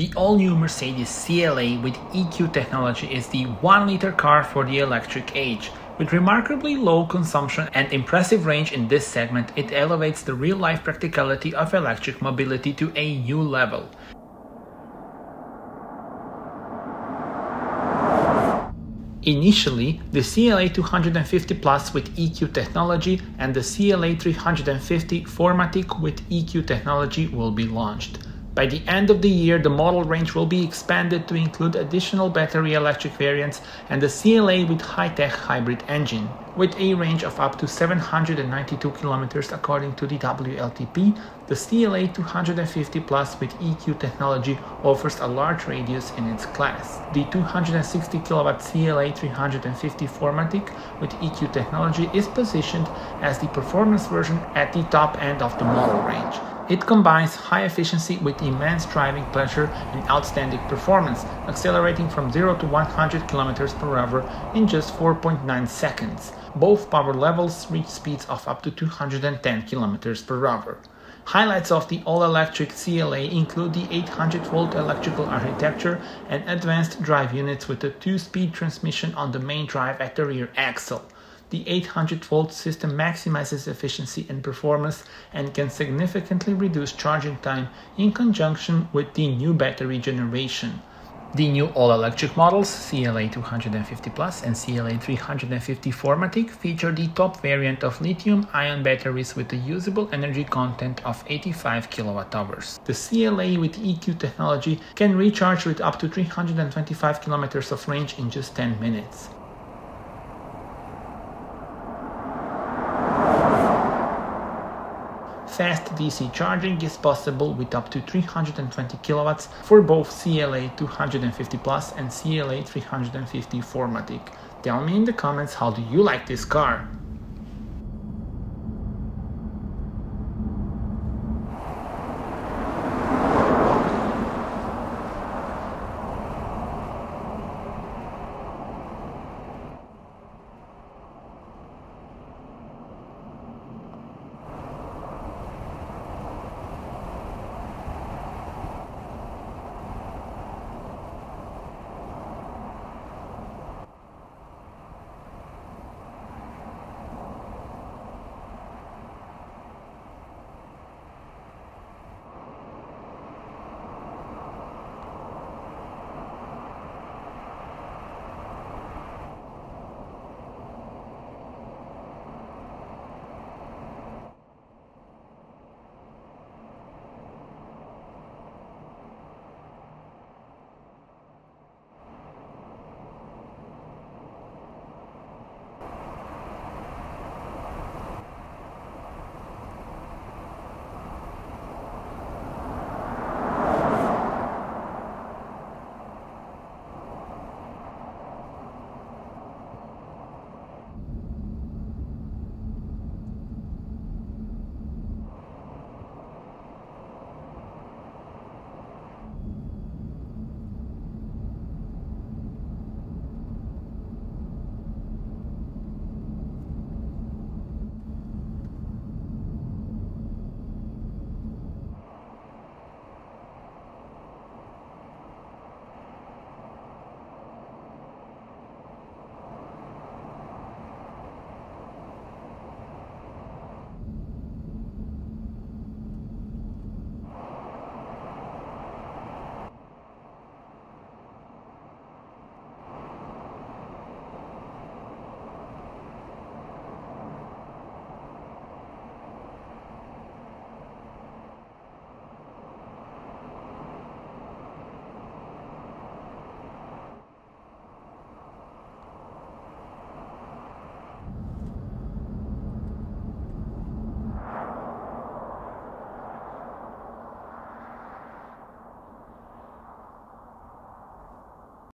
The all-new Mercedes CLA with EQ technology is the 1-liter car for the electric age. With remarkably low consumption and impressive range in this segment, it elevates the real-life practicality of electric mobility to a new level. Initially, the CLA 250 Plus with EQ technology and the CLA 350 4MATIC with EQ technology will be launched. By the end of the year, the model range will be expanded to include additional battery electric variants and the CLA with high-tech hybrid engine. With a range of up to 792 km according to the WLTP, the CLA 250 Plus with EQ technology offers a large radius in its class. The 260 kW CLA 350 4MATIC with EQ technology is positioned as the performance version at the top end of the model range. It combines high efficiency with immense driving pleasure and outstanding performance, accelerating from 0 to 100 km per hour in just 4.9 seconds. Both power levels reach speeds of up to 210 km per hour. Highlights of the all-electric CLA include the 800-volt electrical architecture and advanced drive units with a two-speed transmission on the main drive at the rear axle the 800 volt system maximizes efficiency and performance and can significantly reduce charging time in conjunction with the new battery generation. The new all-electric models CLA 250 Plus and CLA 350 4MATIC feature the top variant of lithium-ion batteries with a usable energy content of 85 kWh. The CLA with EQ technology can recharge with up to 325 km of range in just 10 minutes. Fast DC charging is possible with up to 320 kilowatts for both CLA 250 Plus and CLA 350 4MATIC. Tell me in the comments how do you like this car?